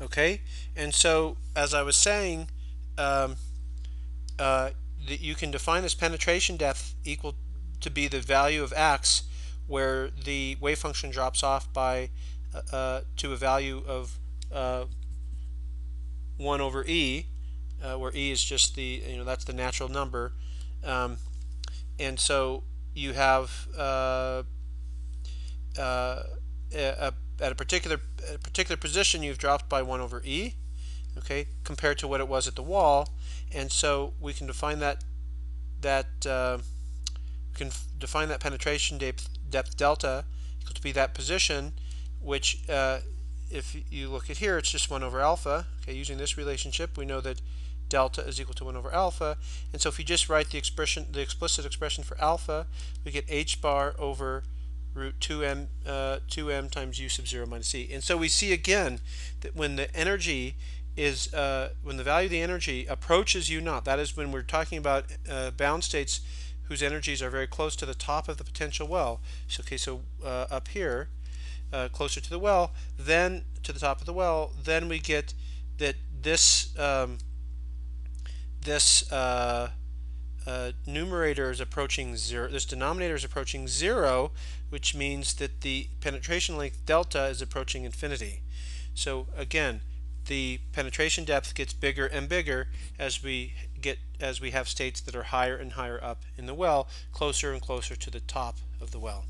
Okay, and so as I was saying, um, uh, that you can define this penetration depth equal to be the value of x where the wave function drops off by uh, uh to a value of uh, 1 over e uh, where e is just the you know that's the natural number. Um, and so you have uh, at a particular a particular position you've dropped by 1 over e okay compared to what it was at the wall. And so we can define that that uh, we can define that penetration depth, depth delta equal to be that position which uh, if you look at here it's just 1 over alpha okay. Using this relationship we know that delta is equal to 1 over alpha. And so if you just write the expression the explicit expression for alpha we get h bar over root 2m uh, 2m times u sub 0 minus e and so we see again that when the energy is uh, when the value of the energy approaches u naught that is when we're talking about uh, bound states whose energies are very close to the top of the potential well. So okay so uh, up here uh, closer to the well then to the top of the well then we get that this um, this uh, uh, numerator is approaching zero, this denominator is approaching zero, which means that the penetration length delta is approaching infinity. So again, the penetration depth gets bigger and bigger as we get as we have states that are higher and higher up in the well, closer and closer to the top of the well.